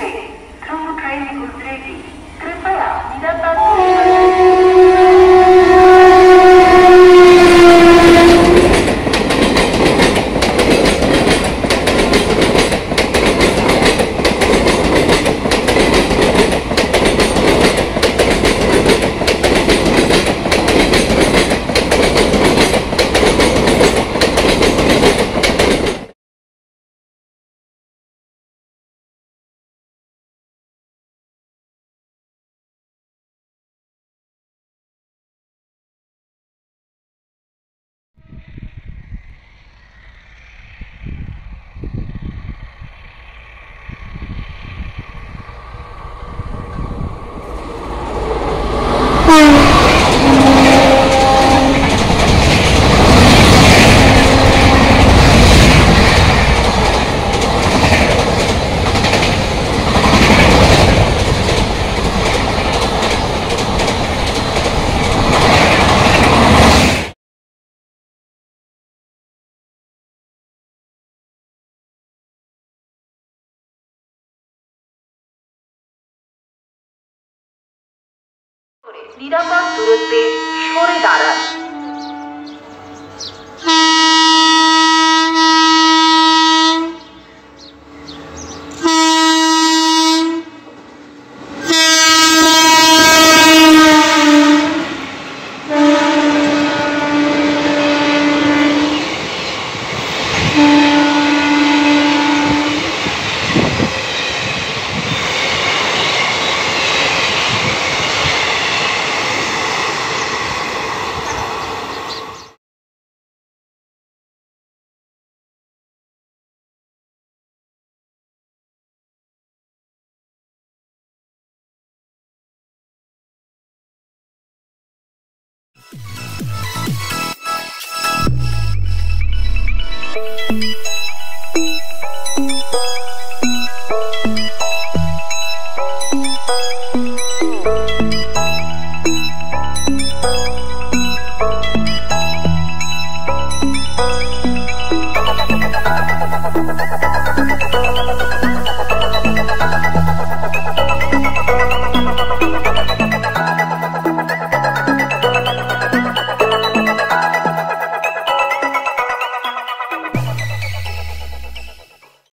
線、東海に移れり、車は港に。নিরাপদ দূরত্বে সরে দাঁড়ান